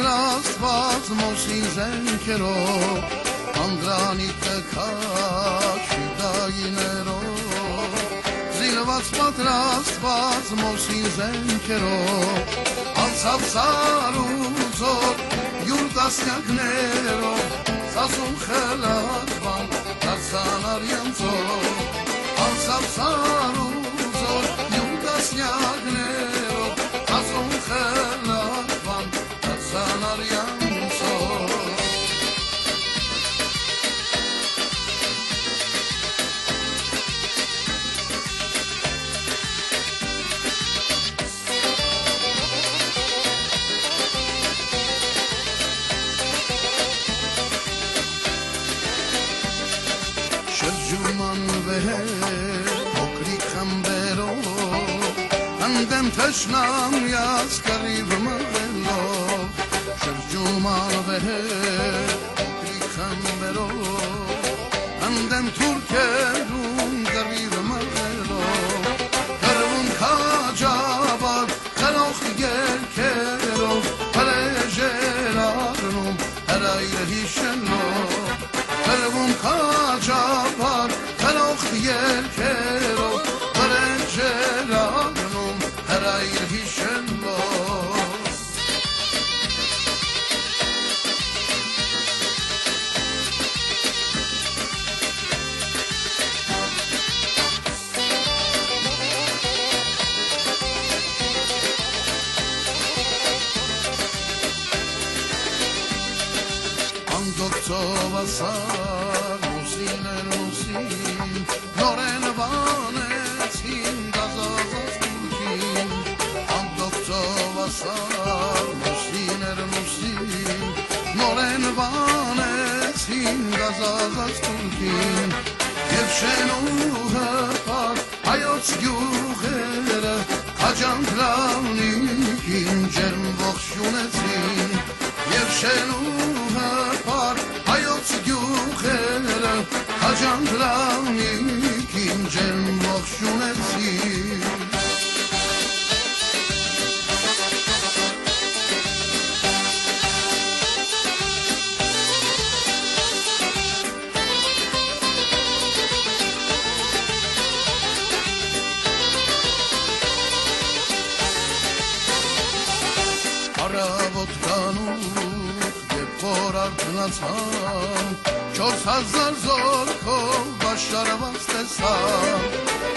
Զինված պատրաստված մոսին զենքերով Անդրանիկը քաշվի դայիներով Զինված պատրաստված մոսին զենքերով Անցավ սարուծով յուր տասնյակներով Սասուն խելատվան تشنم از قریب مغلا شرجو به کلیکم برو اندم ترکدون قریب مغلا کرون کاجا باد قراخ گل کرو پر جرارنم هر ایرهی شنو کرون کاجا باد قراخ گل کرو Ասար մուսիներ մուսին նորեն վանեցին գազազած տուրքին Անդոկցով ասար մուսիներ մուսին նորեն վանեցին գազազած տուրքին Եվ շենուհը պար հայոց գյուղերը քաջանք լավնիկին ջերմ ողջունեցին Եվ շենուհը պար հայոց գյուղերը քաջանք լավնիկին ջերմ որ արթնացան Չորս հազար զորքով բաշարված տեսան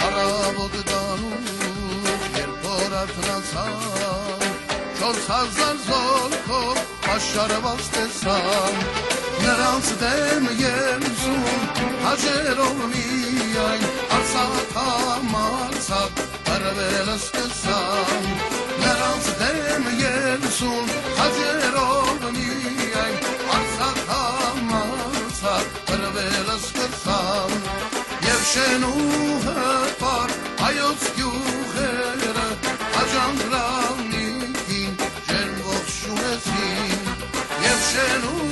Արավոտ կանուկ երբ որ արթնացան Չորս հազար զորքով բաշարված տեսան Նրանց դեմ երզում հաջերով միայն Արցախ համարցախ հրվելը սկսան Նրանց դեմ երսուն հաջերով միայն Եվ շենուհը պար հայոց գյուղերը Հաջանք լավնիկին ջերմ ողջունեցին Եվ շենուհը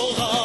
Oh.